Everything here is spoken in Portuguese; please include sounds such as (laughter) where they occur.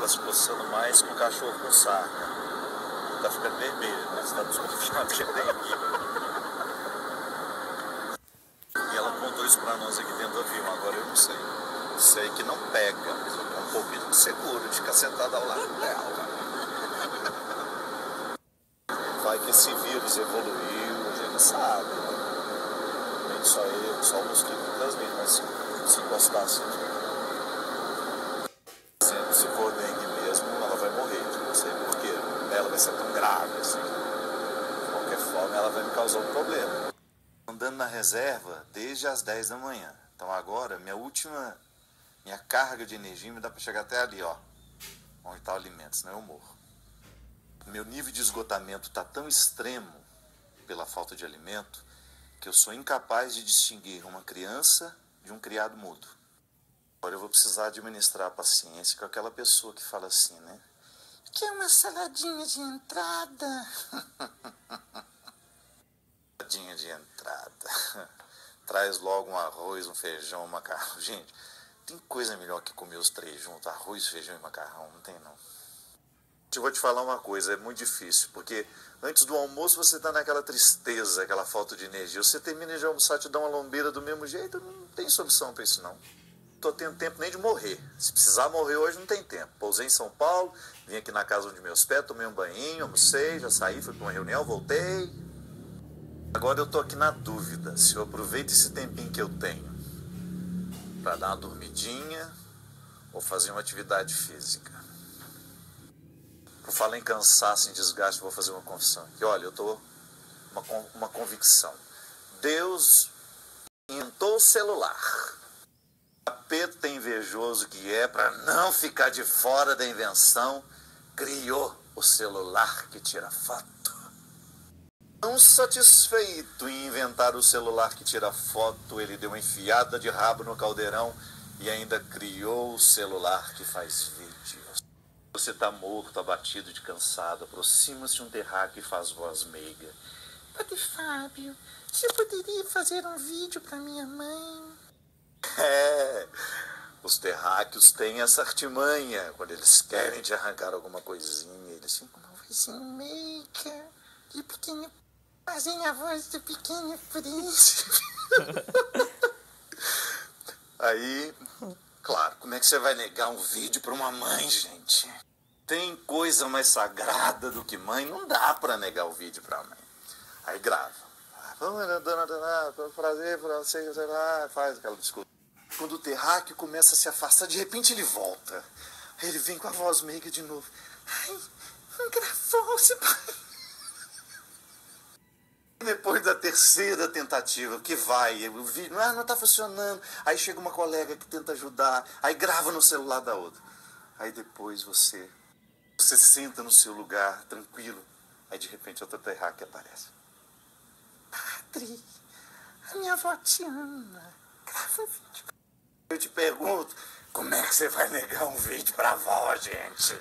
tá se coçando mais com o cachorro com saca. Tá ficando vermelho, né? Você tá desconfiado que tem aqui. E ela contou isso pra nós aqui dentro do avião, agora eu não sei. Sei que não pega, mas é um pouquinho seguro de ficar sentado ao lado dela. Vai que esse vírus evoluiu, a gente sabe. Né? Só, eu, só o mosquito das mas se encostar assim. Se, se for dengue mesmo, ela vai morrer. Não sei porquê. Ser tão grave assim. De qualquer forma, ela vai me causar um problema. Andando na reserva desde as 10 da manhã. Então agora, minha última. Minha carga de energia me dá para chegar até ali, ó. Onde está o alimento, senão eu morro. Meu nível de esgotamento está tão extremo pela falta de alimento que eu sou incapaz de distinguir uma criança de um criado mudo. Agora eu vou precisar administrar a paciência com aquela pessoa que fala assim, né? Que é uma saladinha de entrada. (laughs) saladinha de entrada. (laughs) Traz logo um arroz, um feijão, um macarrão. (laughs) Gente, tem coisa melhor que comer os três juntos, arroz, feijão e macarrão, não tem não. Eu vou te falar uma coisa, é muito difícil, porque antes do almoço você está naquela tristeza, aquela falta de energia. Você termina de almoçar, te dá uma lombeira do mesmo jeito, não tem solução para isso não. Tô tendo tempo nem de morrer. Se precisar morrer hoje, não tem tempo. Pousei em São Paulo, vim aqui na casa onde meus pés, tomei um banho, almocei, já saí, fui para uma reunião, voltei. Agora eu tô aqui na dúvida se eu aproveito esse tempinho que eu tenho para dar uma dormidinha ou fazer uma atividade física. Por falar em cansaço, em desgaste, vou fazer uma confissão aqui. Olha, eu tô uma, uma convicção. Deus inventou o celular. Capeta invejoso que é para não ficar de fora da invenção, criou o celular que tira foto. Não satisfeito em inventar o celular que tira foto, ele deu uma enfiada de rabo no caldeirão e ainda criou o celular que faz vídeo. Você está morto, abatido de cansado. Aproxima-se um terráqueo e faz voz meiga. Padre Fábio, você poderia fazer um vídeo para minha mãe? (laughs) É, os terráqueos têm essa artimanha. Quando eles querem te arrancar alguma coisinha, eles ficam uma vozinha meiga, de pequeno... Fazem a voz do pequeno príncipe. (laughs) Aí, claro, como é que você vai negar um vídeo para uma mãe, gente? Tem coisa mais sagrada do que mãe? Não dá para negar o vídeo para mãe. Aí grava. Prazer, prazer, sei lá, faz aquela discussão. Quando o terráqueo começa a se afastar, de repente ele volta. Aí ele vem com a voz meiga de novo. Ai, não gravou, se pai. Depois da terceira tentativa, que vai, o vídeo ah, não está funcionando. Aí chega uma colega que tenta ajudar, aí grava no celular da outra. Aí depois você você senta no seu lugar, tranquilo. Aí de repente outra terráquea aparece. Padre, a minha avó te ama. Grava vídeo. Eu te pergunto, como é que você vai negar um vídeo pra avó, gente?